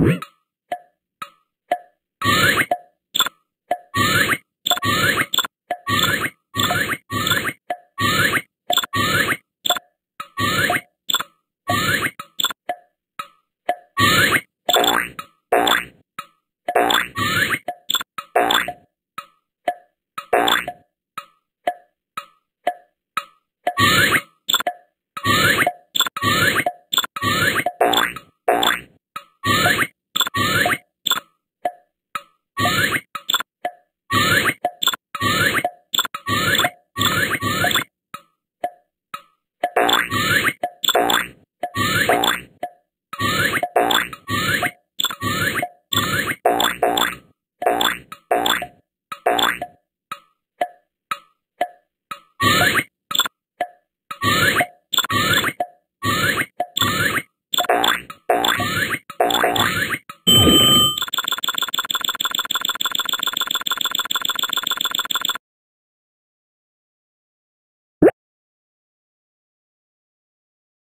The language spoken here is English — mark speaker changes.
Speaker 1: Rick.